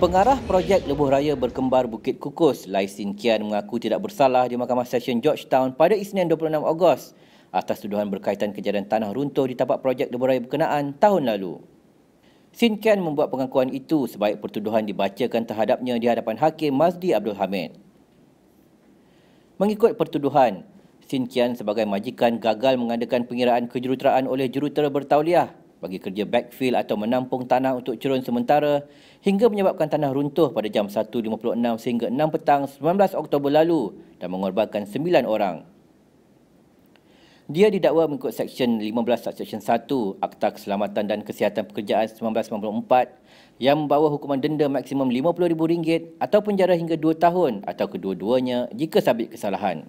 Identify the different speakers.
Speaker 1: Pengarah projek Lebuh Raya Berkembar Bukit Kukus, Lai Sin Kian mengaku tidak bersalah di Mahkamah Session Georgetown pada Isnin 26 Ogos atas tuduhan berkaitan kejadian tanah runtuh di tapak projek Lebuh Raya berkenaan tahun lalu. Sin Kian membuat pengakuan itu sebaik pertuduhan dibacakan terhadapnya di hadapan Hakim Mazdi Abdul Hamid. Mengikut pertuduhan, Sin Kian sebagai majikan gagal mengadakan pengiraan kejuruteraan oleh jurutera bertauliah bagi kerja backfill atau menampung tanah untuk cerun sementara hingga menyebabkan tanah runtuh pada jam 1.56 sehingga 6 petang 19 Oktober lalu dan mengorbankan 9 orang. Dia didakwa mengikut Seksyen 15 Seksyen 1 Akta Keselamatan dan Kesihatan Pekerjaan 1994 yang membawa hukuman denda maksimum RM50,000 atau penjara hingga 2 tahun atau kedua-duanya jika sabit kesalahan.